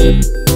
Música